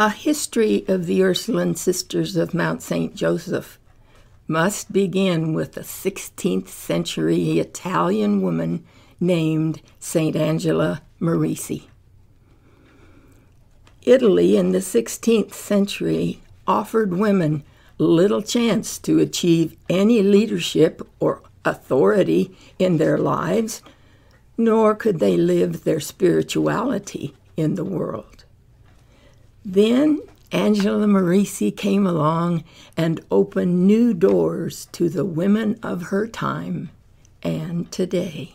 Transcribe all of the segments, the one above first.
A history of the Ursuline Sisters of Mount St. Joseph must begin with a 16th century Italian woman named St. Angela Merici. Italy in the 16th century offered women little chance to achieve any leadership or authority in their lives, nor could they live their spirituality in the world. Then Angela Merici came along and opened new doors to the women of her time and today.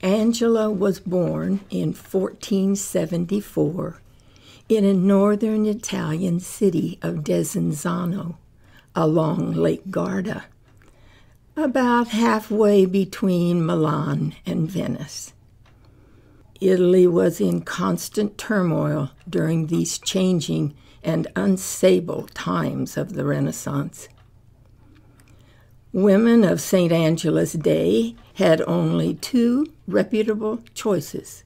Angela was born in 1474 in a northern Italian city of Desenzano along Lake Garda, about halfway between Milan and Venice. Italy was in constant turmoil during these changing and unstable times of the Renaissance. Women of St. Angela's day had only two reputable choices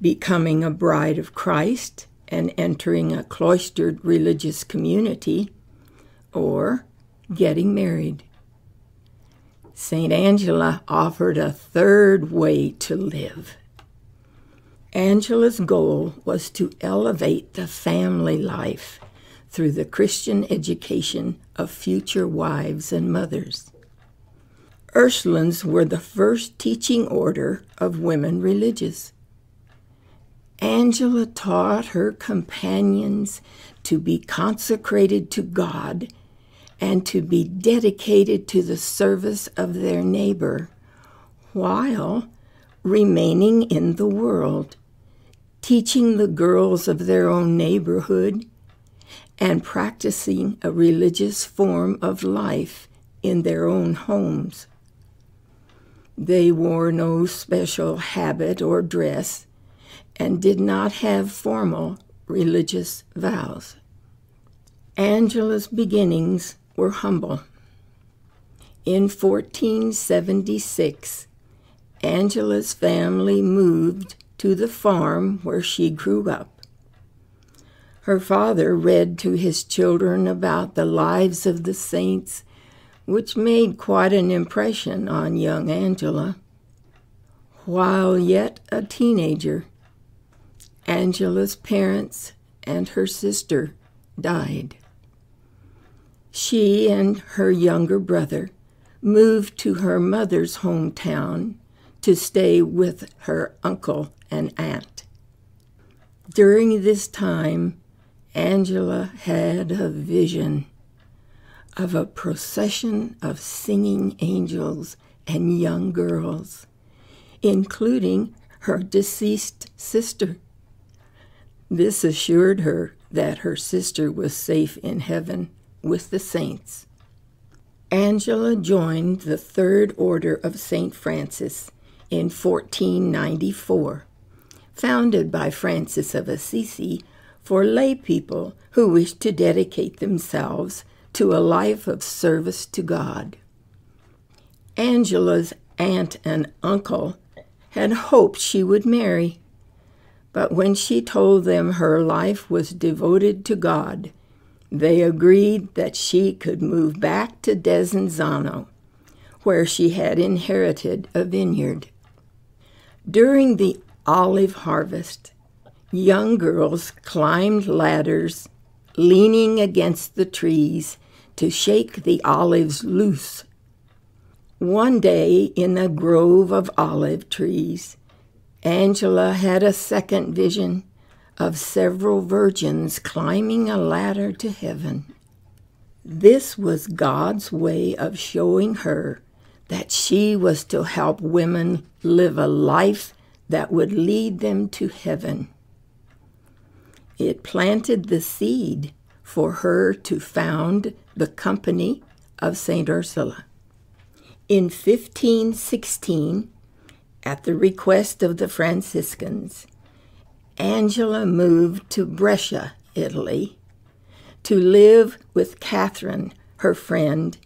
becoming a bride of Christ and entering a cloistered religious community, or getting married. St. Angela offered a third way to live. Angela's goal was to elevate the family life through the Christian education of future wives and mothers. Ursulines were the first teaching order of women religious. Angela taught her companions to be consecrated to God and to be dedicated to the service of their neighbor while remaining in the world, teaching the girls of their own neighborhood and practicing a religious form of life in their own homes. They wore no special habit or dress and did not have formal religious vows. Angela's beginnings were humble. In 1476, Angela's family moved to the farm where she grew up. Her father read to his children about the lives of the saints which made quite an impression on young Angela. While yet a teenager, Angela's parents and her sister died. She and her younger brother moved to her mother's hometown to stay with her uncle and aunt. During this time, Angela had a vision of a procession of singing angels and young girls, including her deceased sister. This assured her that her sister was safe in heaven with the saints. Angela joined the Third Order of St. Francis in 1494, founded by Francis of Assisi for lay people who wished to dedicate themselves to a life of service to God. Angela's aunt and uncle had hoped she would marry, but when she told them her life was devoted to God, they agreed that she could move back to Desenzano, where she had inherited a vineyard. During the olive harvest, young girls climbed ladders, leaning against the trees to shake the olives loose. One day in a grove of olive trees, Angela had a second vision of several virgins climbing a ladder to heaven. This was God's way of showing her that she was to help women live a life that would lead them to heaven. It planted the seed for her to found the Company of St. Ursula. In 1516, at the request of the Franciscans, Angela moved to Brescia, Italy, to live with Catherine, her friend,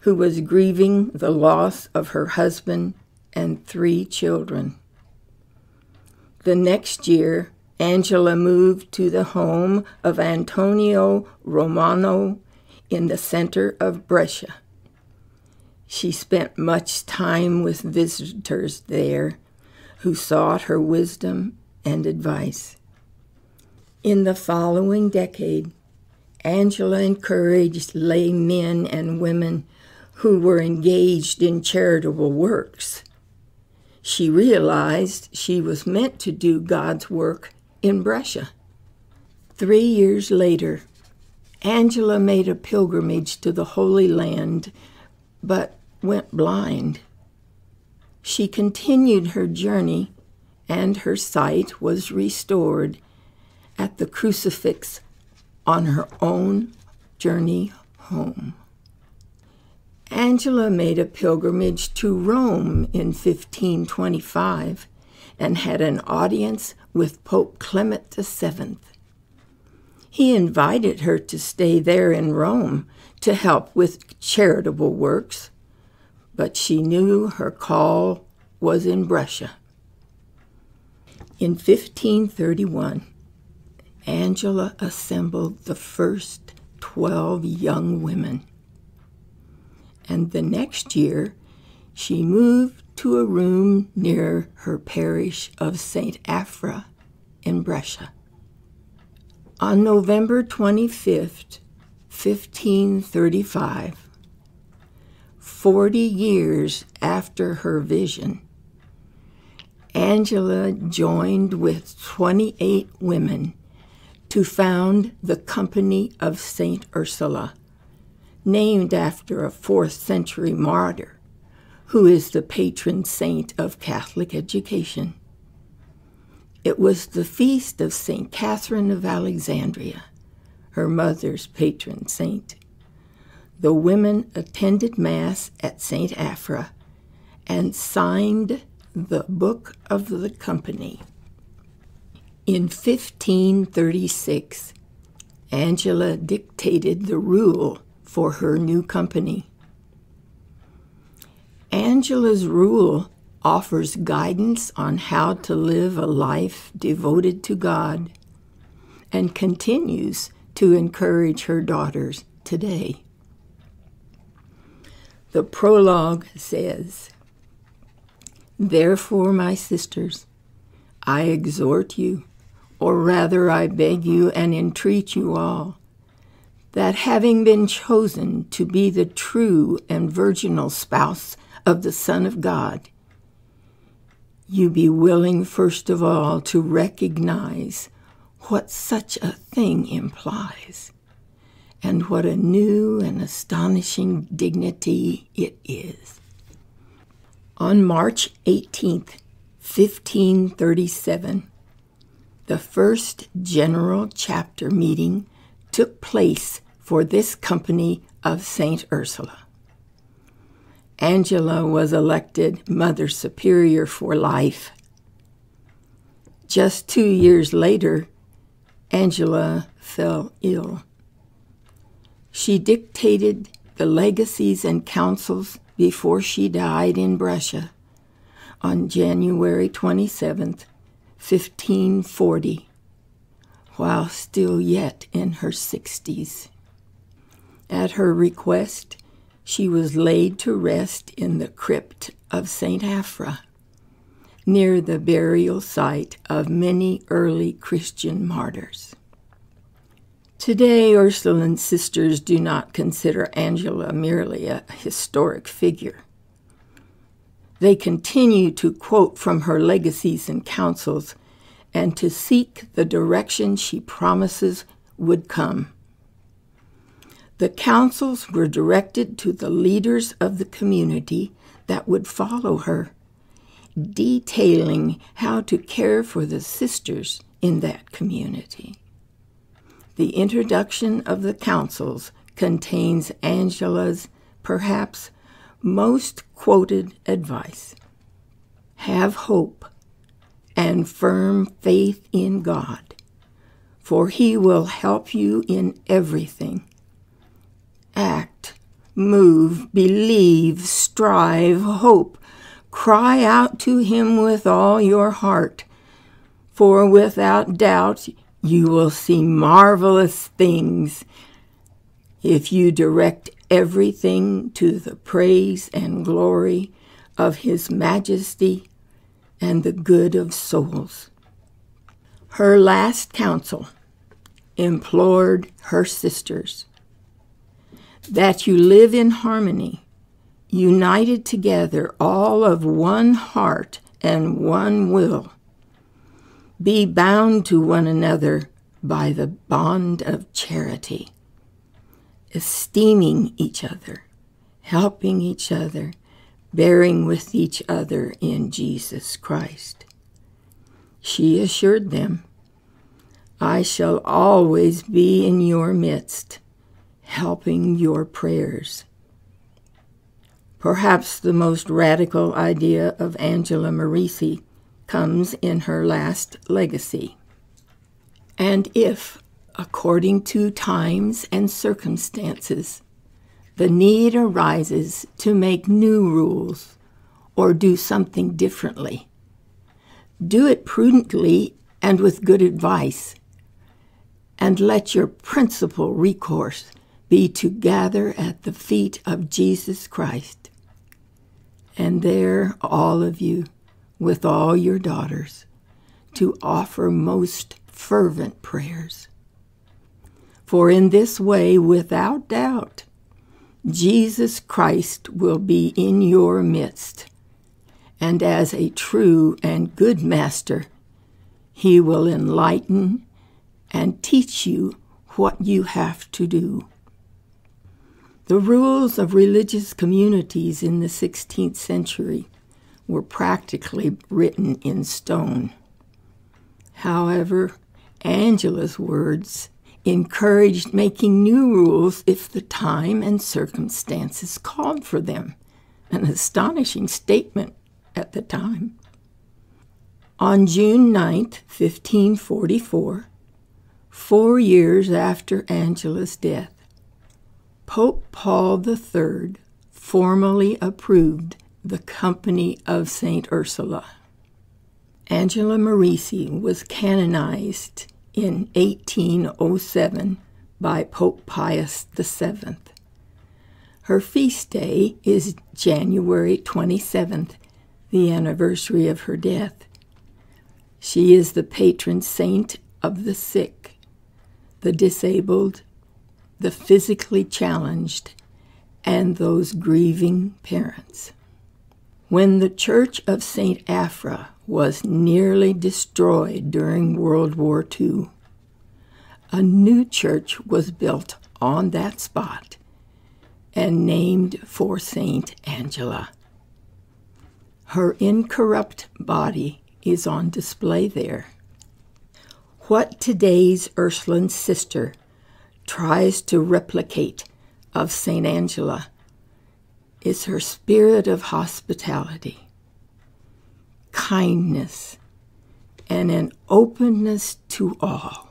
who was grieving the loss of her husband and three children. The next year, Angela moved to the home of Antonio Romano in the center of Brescia. She spent much time with visitors there who sought her wisdom and advice. In the following decade, Angela encouraged lay men and women who were engaged in charitable works. She realized she was meant to do God's work in Brescia. Three years later, Angela made a pilgrimage to the Holy Land, but went blind. She continued her journey, and her sight was restored at the crucifix on her own journey home. Angela made a pilgrimage to Rome in 1525 and had an audience with Pope Clement VII. He invited her to stay there in Rome to help with charitable works, but she knew her call was in Brescia. In 1531, Angela assembled the first 12 young women. And the next year, she moved to a room near her parish of St. Afra in Brescia. On November 25th, 1535, 40 years after her vision, Angela joined with 28 women to found the Company of St. Ursula, named after a fourth century martyr who is the patron saint of Catholic education. It was the feast of St. Catherine of Alexandria, her mother's patron saint. The women attended Mass at St. Afra and signed the Book of the Company. In 1536, Angela dictated the rule for her new company. Angela's rule offers guidance on how to live a life devoted to God and continues to encourage her daughters today. The prologue says, Therefore, my sisters, I exhort you or rather, I beg you and entreat you all, that having been chosen to be the true and virginal spouse of the Son of God, you be willing, first of all, to recognize what such a thing implies and what a new and astonishing dignity it is. On March 18th, 1537, the first general chapter meeting took place for this company of St. Ursula. Angela was elected Mother Superior for life. Just two years later, Angela fell ill. She dictated the legacies and counsels before she died in Brescia on January 27th, 1540, while still yet in her 60s. At her request, she was laid to rest in the crypt of St. Afra, near the burial site of many early Christian martyrs. Today, Ursuline sisters do not consider Angela merely a historic figure. They continue to quote from her legacies and counsels and to seek the direction she promises would come. The counsels were directed to the leaders of the community that would follow her, detailing how to care for the sisters in that community. The introduction of the counsels contains Angela's perhaps most quoted advice Have hope and firm faith in God, for He will help you in everything. Act, move, believe, strive, hope. Cry out to Him with all your heart, For without doubt you will see marvelous things if you direct everything to the praise and glory of His majesty and the good of souls. Her last counsel implored her sisters that you live in harmony, united together, all of one heart and one will. Be bound to one another by the bond of charity, esteeming each other, helping each other, bearing with each other in Jesus Christ. She assured them, I shall always be in your midst, helping your prayers. Perhaps the most radical idea of Angela Merici comes in her last legacy. And if, according to times and circumstances, the need arises to make new rules or do something differently, do it prudently and with good advice, and let your principal recourse be to gather at the feet of Jesus Christ. And there, all of you, with all your daughters, to offer most fervent prayers. For in this way, without doubt, Jesus Christ will be in your midst, and as a true and good master, he will enlighten and teach you what you have to do. The rules of religious communities in the 16th century were practically written in stone. However, Angela's words encouraged making new rules if the time and circumstances called for them, an astonishing statement at the time. On June 9, 1544, four years after Angela's death, Pope Paul III formally approved the Company of St. Ursula. Angela Merici was canonized in 1807 by Pope Pius VII. Her feast day is January 27th, the anniversary of her death. She is the patron saint of the sick, the disabled, the physically challenged, and those grieving parents. When the Church of St. Afra was nearly destroyed during World War II, a new church was built on that spot and named for St. Angela. Her incorrupt body is on display there. What today's Ursuline sister tries to replicate of St. Angela is her spirit of hospitality, kindness, and an openness to all.